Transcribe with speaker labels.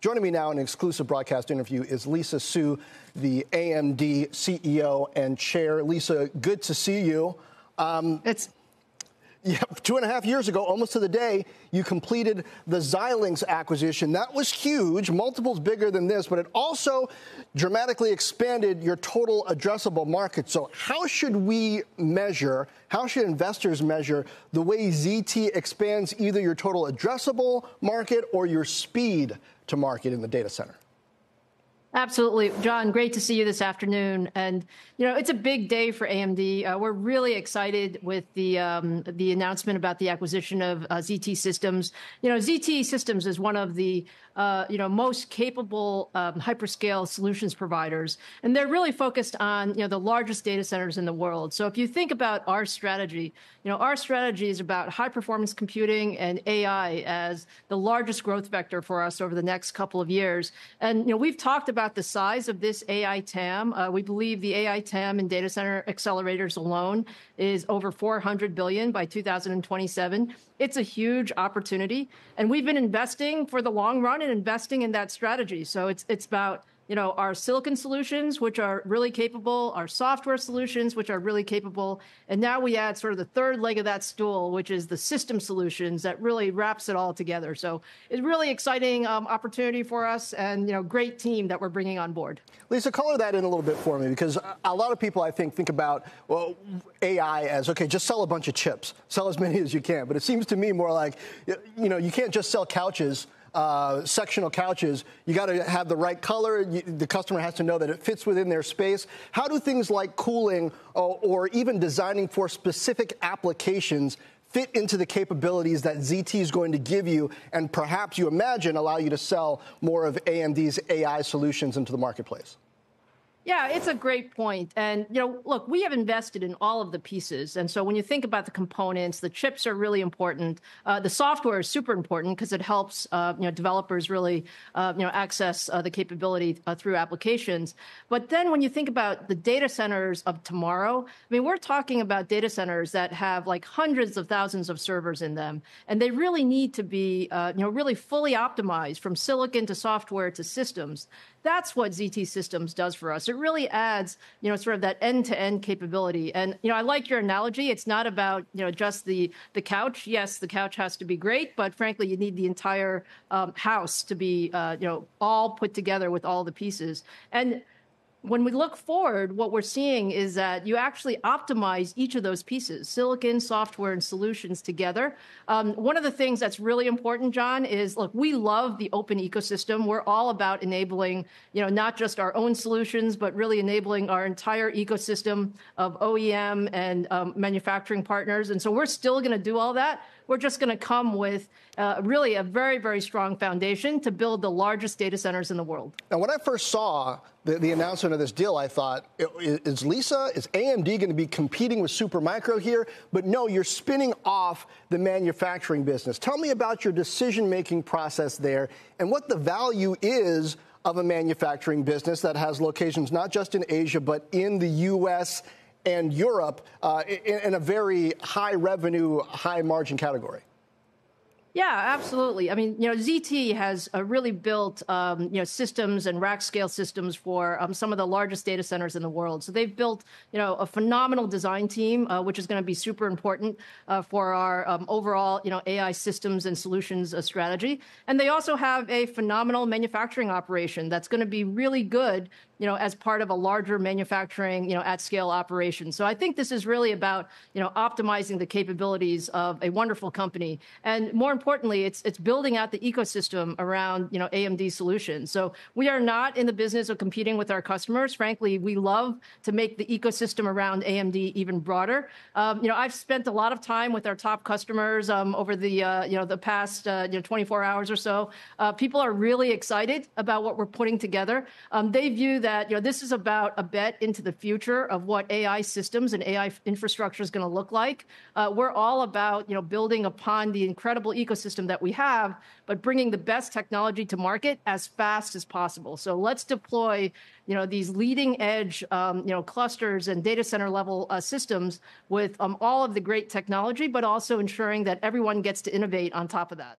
Speaker 1: Joining me now in an exclusive broadcast interview is Lisa Su, the AMD CEO and chair. Lisa, good to see you.
Speaker 2: Um, it's
Speaker 1: yeah, two and a half years ago, almost to the day, you completed the Xilinx acquisition. That was huge, multiples bigger than this, but it also dramatically expanded your total addressable market. So, how should we measure, how should investors measure the way ZT expands either your total addressable market or your speed to market in the data center?
Speaker 2: Absolutely. John, great to see you this afternoon. And, you know, it's a big day for AMD. Uh, we're really excited with the um, the announcement about the acquisition of uh, ZT Systems. You know, ZT Systems is one of the uh, you know, most capable um, hyperscale solutions providers, and they're really focused on you know the largest data centers in the world. So if you think about our strategy, you know, our strategy is about high performance computing and AI as the largest growth vector for us over the next couple of years. And you know, we've talked about the size of this AI TAM. Uh, we believe the AI TAM in data center accelerators alone is over 400 billion by 2027. It's a huge opportunity, and we've been investing for the long run and investing in that strategy. So it's it's about you know, our silicon solutions, which are really capable, our software solutions, which are really capable. And now we add sort of the third leg of that stool, which is the system solutions that really wraps it all together. So it's really exciting um, opportunity for us and, you know, great team that we're bringing on board.
Speaker 1: Lisa, color that in a little bit for me because a lot of people, I think, think about, well, AI as, okay, just sell a bunch of chips, sell as many as you can. But it seems to me more like, you know, you can't just sell couches uh, sectional couches, you got to have the right color. You, the customer has to know that it fits within their space. How do things like cooling or, or even designing for specific applications fit into the capabilities that ZT is going to give you and perhaps you imagine allow you to sell more of AMD's AI solutions into the marketplace?
Speaker 2: Yeah, it's a great point. And, you know, look, we have invested in all of the pieces. And so when you think about the components, the chips are really important. Uh, the software is super important because it helps, uh, you know, developers really, uh, you know, access uh, the capability uh, through applications. But then when you think about the data centers of tomorrow, I mean, we're talking about data centers that have like hundreds of thousands of servers in them. And they really need to be, uh, you know, really fully optimized from silicon to software to systems. That's what ZT Systems does for us. It really adds, you know, sort of that end-to-end capability. And you know, I like your analogy. It's not about you know just the the couch. Yes, the couch has to be great, but frankly, you need the entire um, house to be uh, you know all put together with all the pieces. And when we look forward, what we're seeing is that you actually optimize each of those pieces, silicon, software, and solutions together. Um, one of the things that's really important, John, is look, we love the open ecosystem. We're all about enabling, you know, not just our own solutions, but really enabling our entire ecosystem of OEM and um, manufacturing partners. And so we're still going to do all that. We're just going to come with uh, really a very, very strong foundation to build the largest data centers in the world.
Speaker 1: Now, when I first saw the, the announcement of this deal, I thought, is Lisa, is AMD going to be competing with Supermicro here? But no, you're spinning off the manufacturing business. Tell me about your decision making process there and what the value is of a manufacturing business that has locations not just in Asia, but in the U.S and Europe uh, in, in a very high revenue, high margin category.
Speaker 2: Yeah, absolutely. I mean, you know, ZT has uh, really built, um, you know, systems and rack scale systems for um, some of the largest data centers in the world. So they've built, you know, a phenomenal design team, uh, which is going to be super important uh, for our um, overall, you know, AI systems and solutions uh, strategy. And they also have a phenomenal manufacturing operation that's going to be really good you know, as part of a larger manufacturing, you know, at scale operation. So I think this is really about, you know, optimizing the capabilities of a wonderful company. And more importantly, it's it's building out the ecosystem around, you know, AMD solutions. So we are not in the business of competing with our customers. Frankly, we love to make the ecosystem around AMD even broader. Um, you know, I've spent a lot of time with our top customers um, over the, uh, you know, the past, uh, you know, 24 hours or so. Uh, people are really excited about what we're putting together. Um, they view that you know this is about a bet into the future of what AI systems and AI infrastructure is going to look like. Uh, we're all about you know building upon the incredible ecosystem that we have, but bringing the best technology to market as fast as possible. So let's deploy you know these leading edge um, you know clusters and data center level uh, systems with um, all of the great technology, but also ensuring that everyone gets to innovate on top of that.